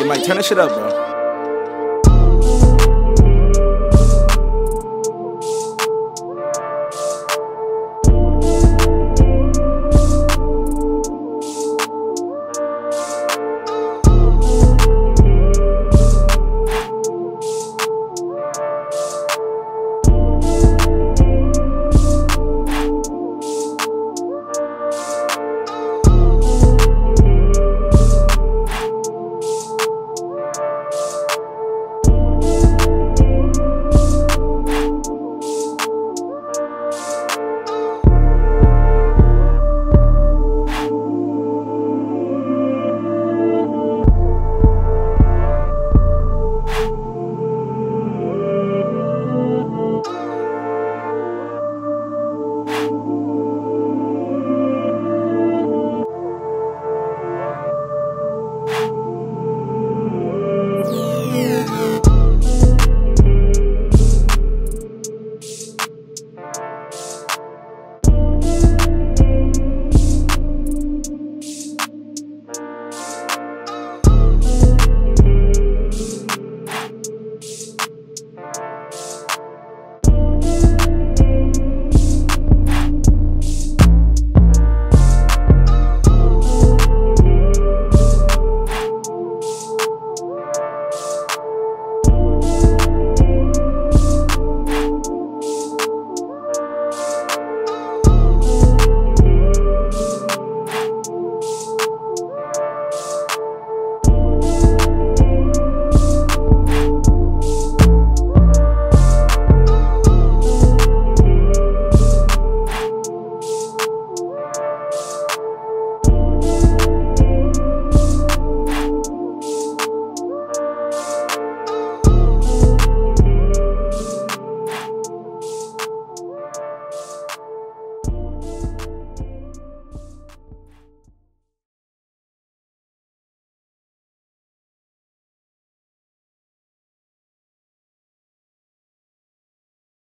It might turn the shit up, bro.